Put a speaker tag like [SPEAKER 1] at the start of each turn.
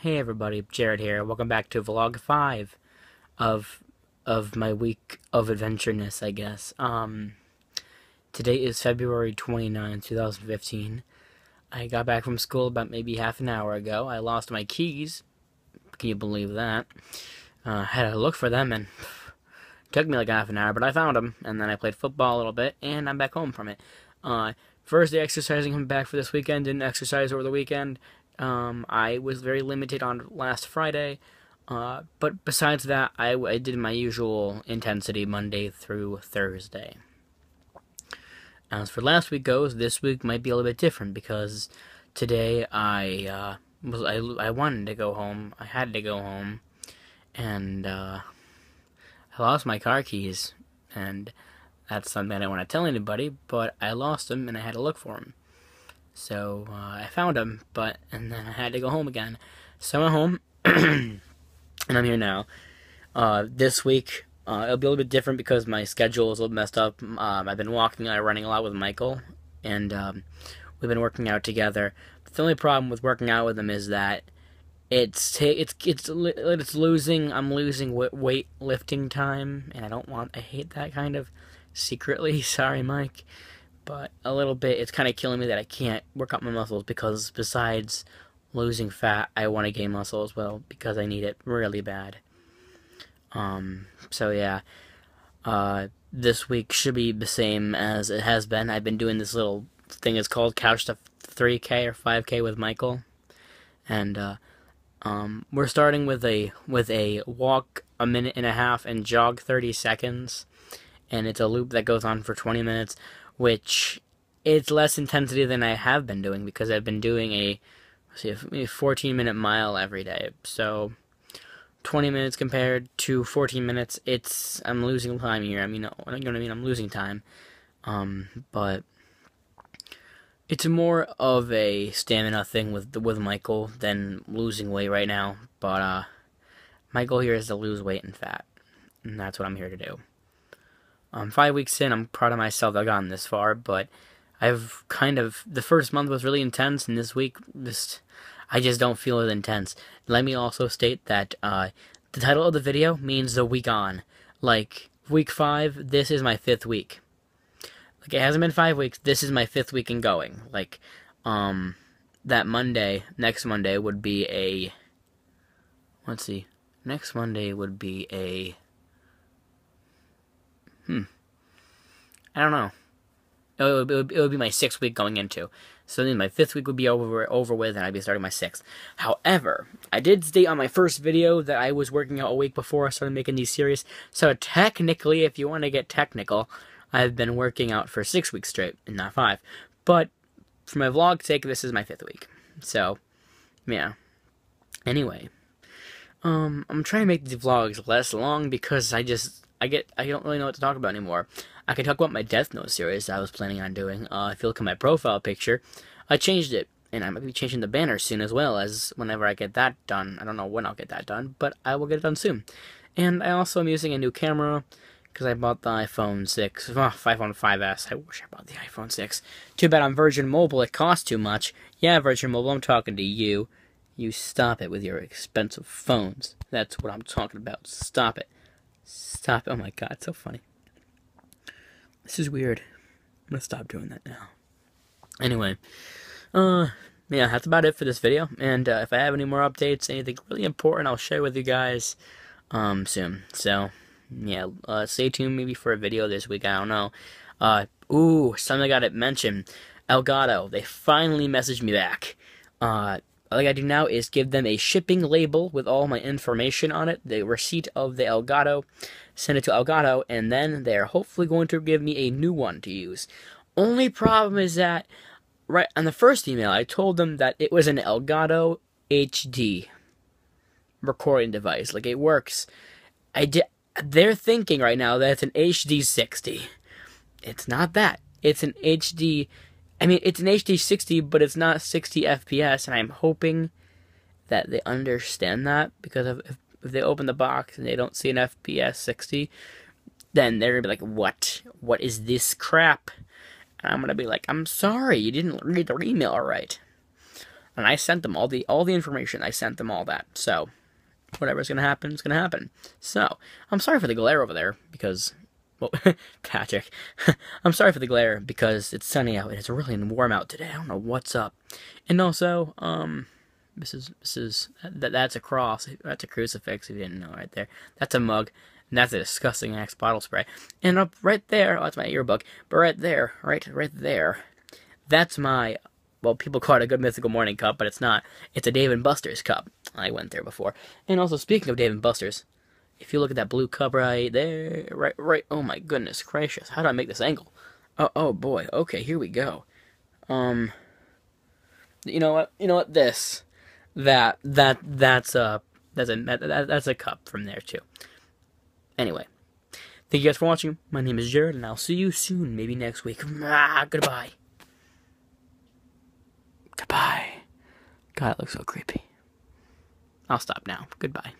[SPEAKER 1] Hey everybody, Jared here. Welcome back to vlog 5 of of my week of adventureness, I guess. Um today is February 29, 2015. I got back from school about maybe half an hour ago. I lost my keys. Can you believe that? Uh, had to look for them and pff, took me like half an hour, but I found them. And then I played football a little bit, and I'm back home from it. Uh, first day exercising, I'm back for this weekend. Didn't exercise over the weekend. Um, I was very limited on last Friday. Uh, but besides that, I, I did my usual intensity Monday through Thursday. As for last week goes, this week might be a little bit different because today I uh, was I, I wanted to go home. I had to go home, and uh, I lost my car keys, and that's something I don't want to tell anybody. But I lost them, and I had to look for them. So uh, I found him, but and then I had to go home again. So I'm home, and I'm here now. Uh, this week uh, it'll be a little bit different because my schedule is a little messed up. Um, I've been walking and running a lot with Michael, and um, we've been working out together. But the only problem with working out with him is that it's it's it's it's losing. I'm losing weight lifting time, and I don't want. I hate that kind of secretly. Sorry, Mike, but a little bit. It's kind of killing me that I can't work out my muscles because besides losing fat, I want to gain muscle as well because I need it really bad. Um, so yeah, uh, this week should be the same as it has been. I've been doing this little thing. It's called Couch to 3K or 5K with Michael, and uh, um, we're starting with a with a walk a minute and a half and jog 30 seconds, and it's a loop that goes on for 20 minutes, which it's less intensity than I have been doing because I've been doing a see a 14 minute mile every day. So 20 minutes compared to 14 minutes, it's I'm losing time here. I mean, you know what I mean? I'm losing time. Um, but it's more of a stamina thing with with Michael than losing weight right now. But uh, my goal here is to lose weight and fat, and that's what I'm here to do. Um, five weeks in, I'm proud of myself I've gotten this far, but I've kind of the first month was really intense, and this week just I just don't feel as intense. Let me also state that uh, the title of the video means the week on. Like, week five, this is my fifth week. Like, it hasn't been five weeks, this is my fifth week in going. Like, um, that Monday, next Monday would be a, let's see, next Monday would be a, I don't know. It would, it would, it would be my sixth week going into. So then my fifth week would be over over with, and I'd be starting my sixth. However, I did state on my first video that I was working out a week before I started making these series. So technically, if you want to get technical, I've been working out for six weeks straight, and not five. But for my vlog sake, this is my fifth week. So, yeah. Anyway, um, I'm trying to make these vlogs less long because I just I get I don't really know what to talk about anymore. I can talk about my Death Note series I was planning on doing. Uh, if you look at my profile picture, I changed it, and I might be changing the banner soon as well. As whenever I get that done, I don't know when I'll get that done, but I will get it done soon. And I also am using a new camera because I bought the iPhone 6, oh, iPhone 5S. I wish I bought the iPhone 6. Too bad on Virgin Mobile it costs too much. Yeah, Virgin Mobile, I'm talking to you. You stop it with your expensive phones. That's what I'm talking about. Stop it. Stop. It. Oh my god, so funny. This is weird. I'm gonna stop doing that now. Anyway, uh, yeah, that's about it for this video. And uh, if I have any more updates, anything really important, I'll share with you guys um soon. So, yeah, uh, stay tuned maybe for a video this week. I don't know. Uh, ooh, something I gotta mention. Elgato, they finally messaged me back. Uh, all I gotta do now is give them a shipping label with all my information on it, the receipt of the Elgato, send it to Elgato, and then they're hopefully going to give me a new one to use. Only problem is that, right on the first email, I told them that it was an Elgato HD recording device. Like, it works. I did. They're thinking right now that it's an HD 60. It's not that. It's an HD I mean, it's an HD 60, but it's not 60 FPS, and I'm hoping that they understand that because if, if they open the box and they don't see an FPS 60, then they're gonna be like, "What? What is this crap?" And I'm gonna be like, "I'm sorry, you didn't read the email right." and I sent them all the all the information. I sent them all that. So whatever's gonna happen is gonna happen. So I'm sorry for the glare over there because well, Patrick, I'm sorry for the glare because it's sunny out and it's really warm out today. I don't know what's up. And also, um, this is this is that that's a cross. That's a crucifix. If you didn't know, right there. That's a mug. And that's a disgusting axe bottle spray. And up right there, oh, that's my yearbook. But right there, right, right there, that's my. Well, people call it a good mythical morning cup, but it's not. It's a Dave and Buster's cup. I went there before. And also, speaking of Dave and Buster's, if you look at that blue cup right there, right, right. Oh my goodness gracious! How do I make this angle? Oh, oh boy. Okay, here we go. Um, you know what? You know what? This, that, that, that's a, that's a, that, that's a cup from there too. Anyway, thank you guys for watching. My name is Jared, and I'll see you soon. Maybe next week. Ah, goodbye. Goodbye. God, it looks so creepy. I'll stop now. Goodbye.